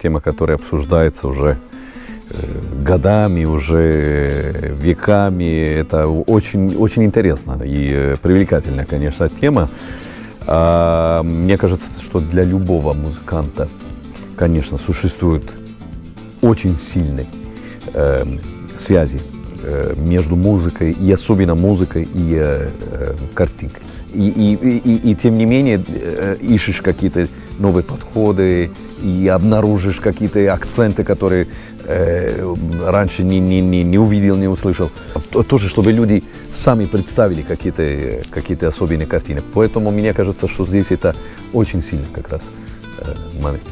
тема, которая обсуждается уже э, годами, уже веками. Это очень, очень интересно и э, привлекательная, конечно, тема. А, мне кажется, что для любого музыканта, конечно, существует очень сильной э, связи э, между музыкой и особенно музыкой и э, э, картинкой. И, и, и, и тем не менее э, ищешь какие-то новые подходы и обнаружишь какие-то акценты, которые э, раньше не, не, не, не увидел, не услышал. Тоже, чтобы люди сами представили какие-то какие особенные картины. Поэтому мне кажется, что здесь это очень сильно как раз э, момент.